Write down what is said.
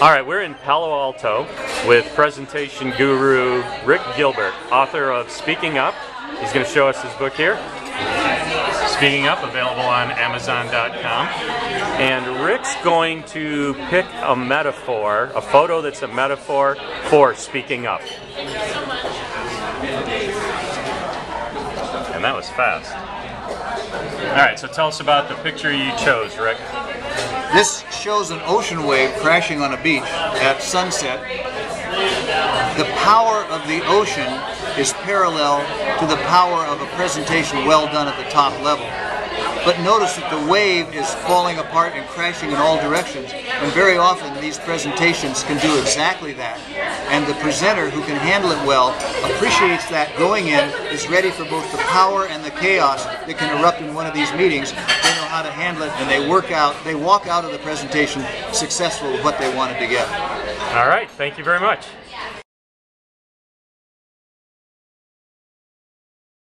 All right, we're in Palo Alto with presentation guru Rick Gilbert, author of Speaking Up. He's going to show us his book here. Speaking Up, available on Amazon.com. And Rick's going to pick a metaphor, a photo that's a metaphor for speaking up. And that was fast. All right, so tell us about the picture you chose, Rick. This shows an ocean wave crashing on a beach at sunset. The power of the ocean is parallel to the power of a presentation well done at the top level. But notice that the wave is falling apart and crashing in all directions. And very often these presentations can do exactly that. And the presenter who can handle it well appreciates that going in, is ready for both the power and the chaos that can erupt in one of these meetings. Know how to handle it and they work out, they walk out of the presentation successful with what they wanted to get. All right, thank you very much.